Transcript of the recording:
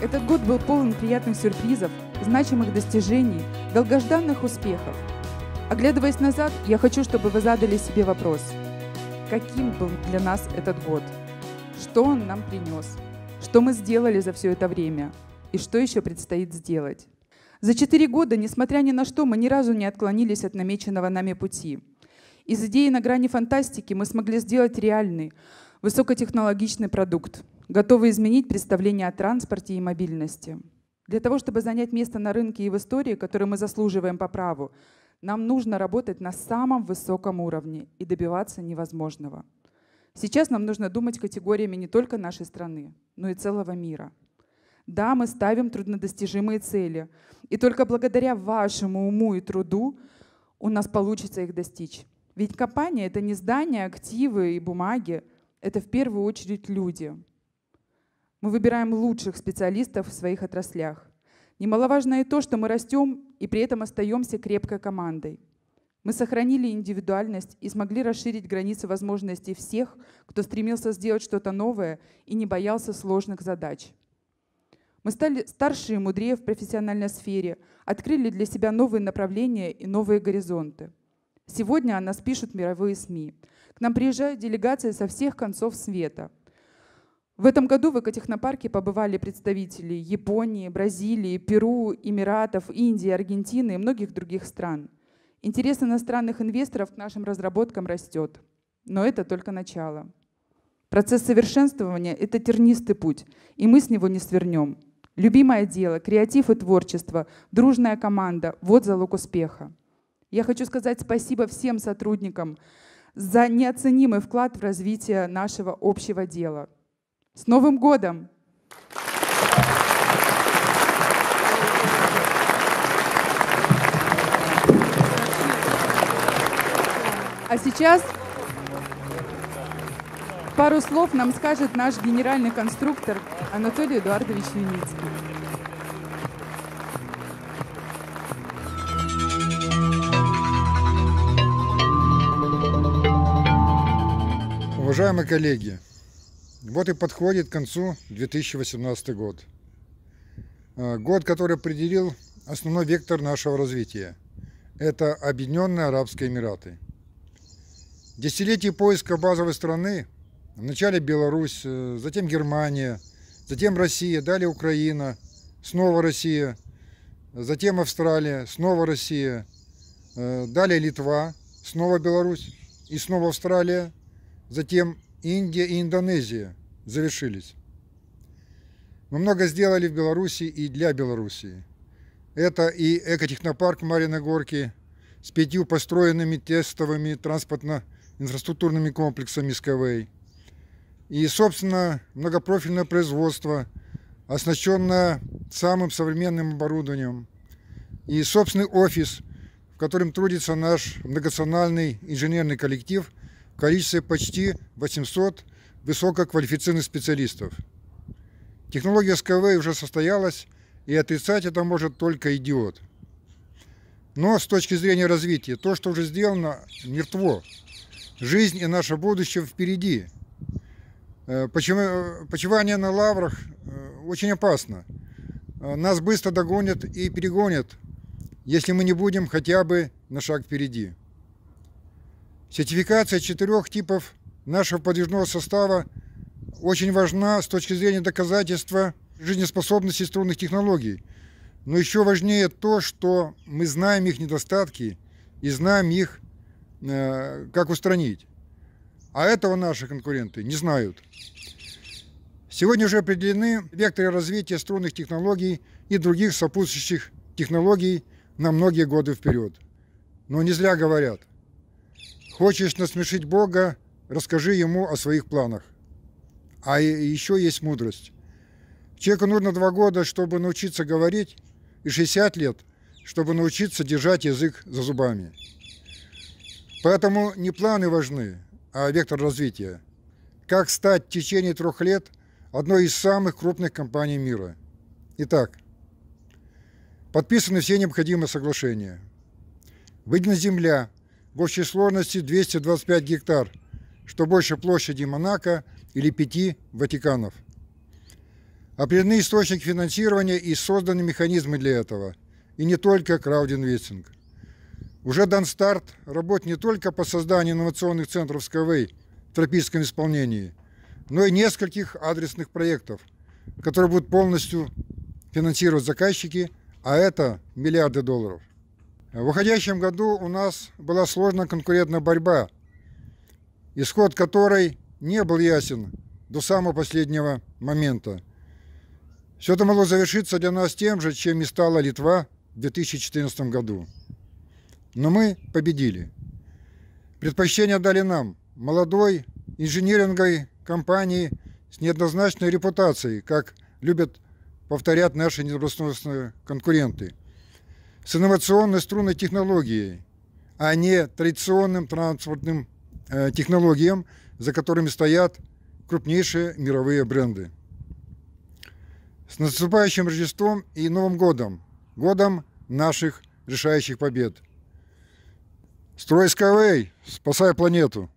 Этот год был полон приятных сюрпризов, значимых достижений, долгожданных успехов. Оглядываясь назад, я хочу, чтобы вы задали себе вопрос. Каким был для нас этот год? Что он нам принес? Что мы сделали за все это время? И что еще предстоит сделать? За четыре года, несмотря ни на что, мы ни разу не отклонились от намеченного нами пути. Из идеи на грани фантастики мы смогли сделать реальный, высокотехнологичный продукт, готовы изменить представление о транспорте и мобильности. Для того, чтобы занять место на рынке и в истории, которое мы заслуживаем по праву, нам нужно работать на самом высоком уровне и добиваться невозможного. Сейчас нам нужно думать категориями не только нашей страны, но и целого мира. Да, мы ставим труднодостижимые цели, и только благодаря вашему уму и труду у нас получится их достичь. Ведь компания — это не здания, активы и бумаги, это в первую очередь люди — мы выбираем лучших специалистов в своих отраслях. Немаловажно и то, что мы растем и при этом остаемся крепкой командой. Мы сохранили индивидуальность и смогли расширить границы возможностей всех, кто стремился сделать что-то новое и не боялся сложных задач. Мы стали старше и мудрее в профессиональной сфере, открыли для себя новые направления и новые горизонты. Сегодня о нас пишут мировые СМИ. К нам приезжают делегации со всех концов света – в этом году в экотехнопарке побывали представители Японии, Бразилии, Перу, Эмиратов, Индии, Аргентины и многих других стран. Интерес иностранных инвесторов к нашим разработкам растет. Но это только начало. Процесс совершенствования – это тернистый путь, и мы с него не свернем. Любимое дело, креатив и творчество, дружная команда – вот залог успеха. Я хочу сказать спасибо всем сотрудникам за неоценимый вклад в развитие нашего общего дела – с Новым годом! А сейчас пару слов нам скажет наш генеральный конструктор Анатолий Эдуардович Юницкий. Уважаемые коллеги, вот и подходит к концу 2018 год. А, год, который определил основной вектор нашего развития. Это Объединенные Арабские Эмираты. Десятилетие поиска базовой страны, вначале Беларусь, э, затем Германия, затем Россия, далее Украина, снова Россия, затем Австралия, снова Россия, э, далее Литва, снова Беларусь и снова Австралия, затем Индия и Индонезия завершились. Мы много сделали в Беларуси и для Белоруссии. Это и экотехнопарк Марина Горки с пятью построенными тестовыми транспортно-инфраструктурными комплексами Skyway. И, собственно, многопрофильное производство, оснащенное самым современным оборудованием. И собственный офис, в котором трудится наш многонациональный инженерный коллектив – в количестве почти 800 высококвалифицированных специалистов. Технология Skyway уже состоялась, и отрицать это может только идиот. Но с точки зрения развития, то, что уже сделано, мертво. Жизнь и наше будущее впереди. Э, почивание на лаврах э, очень опасно. Э, нас быстро догонят и перегонят, если мы не будем хотя бы на шаг впереди. Сертификация четырех типов нашего подвижного состава очень важна с точки зрения доказательства жизнеспособности струнных технологий. Но еще важнее то, что мы знаем их недостатки и знаем их, э, как устранить. А этого наши конкуренты не знают. Сегодня уже определены векторы развития струнных технологий и других сопутствующих технологий на многие годы вперед. Но не зря говорят – Хочешь насмешить Бога, расскажи Ему о своих планах. А еще есть мудрость. Человеку нужно два года, чтобы научиться говорить, и 60 лет, чтобы научиться держать язык за зубами. Поэтому не планы важны, а вектор развития. Как стать в течение трех лет одной из самых крупных компаний мира. Итак, подписаны все необходимые соглашения. Выделена земля – в общей сложности 225 гектар, что больше площади Монако или пяти Ватиканов. Определены источники финансирования и созданы механизмы для этого. И не только краудинвестинг. Уже дан старт работ не только по созданию инновационных центров Skyway в тропическом исполнении, но и нескольких адресных проектов, которые будут полностью финансировать заказчики, а это миллиарды долларов. В уходящем году у нас была сложная конкурентная борьба, исход которой не был ясен до самого последнего момента. Все это могло завершиться для нас тем же, чем и стала Литва в 2014 году. Но мы победили. Предпочтение дали нам, молодой инжиниринговой компании с неоднозначной репутацией, как любят повторять наши недобросовестные конкуренты, с инновационной струнной технологией, а не традиционным транспортным технологиям, за которыми стоят крупнейшие мировые бренды. С наступающим Рождеством и Новым годом, годом наших решающих побед. Строй Skyway, спасай планету!